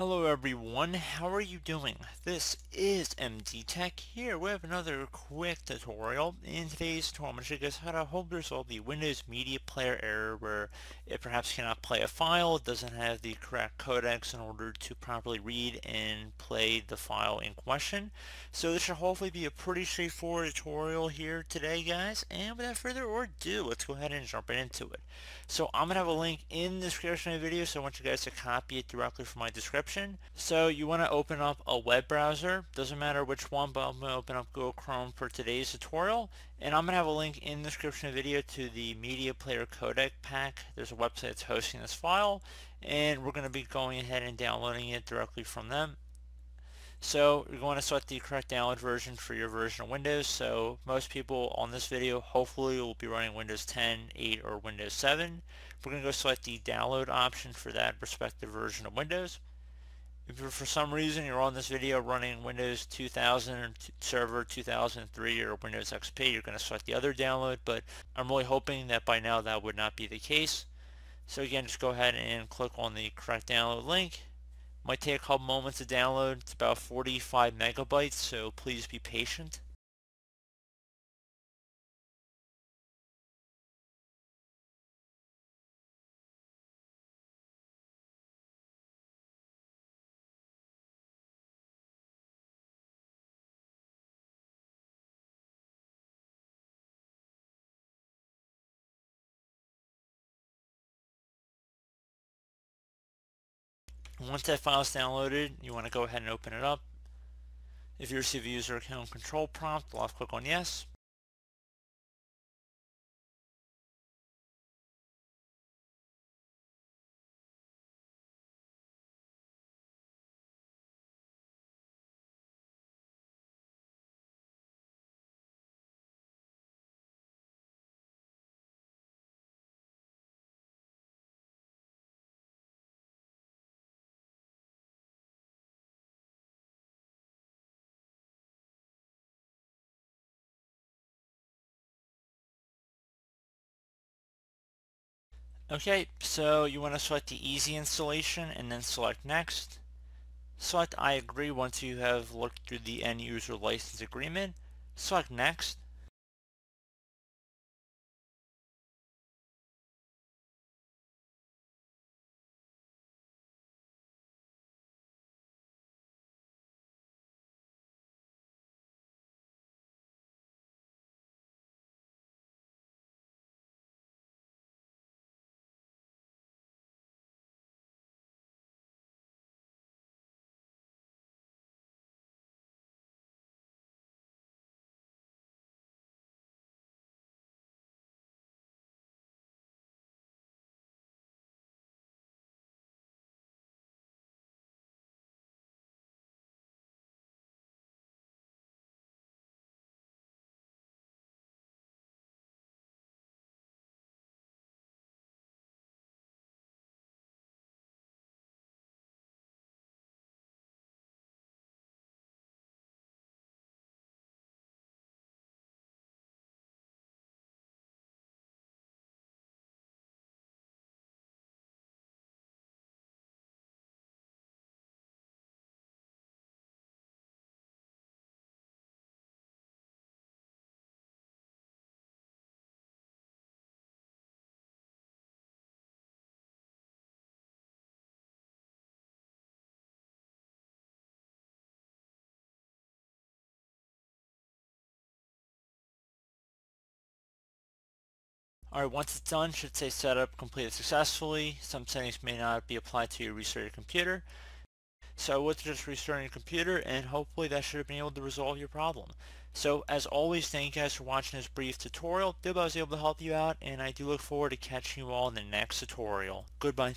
Hello everyone, how are you doing? This is MD Tech here with another quick tutorial. In today's tutorial, I'm going to show you guys how to hopefully resolve the Windows Media Player error where it perhaps cannot play a file, doesn't have the correct codecs in order to properly read and play the file in question. So this should hopefully be a pretty straightforward tutorial here today guys, and without further ado, let's go ahead and jump right into it. So I'm going to have a link in the description of the video, so I want you guys to copy it directly from my description description. So you want to open up a web browser. Doesn't matter which one, but I'm going to open up Google Chrome for today's tutorial. And I'm going to have a link in the description of the video to the Media Player Codec pack. There's a website that's hosting this file. And we're going to be going ahead and downloading it directly from them. So you're going to select the correct download version for your version of Windows. So most people on this video hopefully will be running Windows 10, 8, or Windows 7. We're going to go select the download option for that respective version of Windows. If for some reason you're on this video running Windows 2000 Server 2003 or Windows XP, you're going to select the other download, but I'm really hoping that by now that would not be the case. So again, just go ahead and click on the correct download link. Might take a couple moments to download. It's about 45 megabytes, so please be patient. Once that file is downloaded, you want to go ahead and open it up. If you receive a user account control prompt, left click on yes. Okay, so you want to select the easy installation and then select next. Select I agree once you have looked through the end user license agreement. Select next. Alright, once it's done, should say setup completed successfully. Some settings may not be applied to your restarted computer. So would just restart your computer and hopefully that should have been able to resolve your problem. So as always, thank you guys for watching this brief tutorial. Hope I was able to help you out and I do look forward to catching you all in the next tutorial. Goodbye.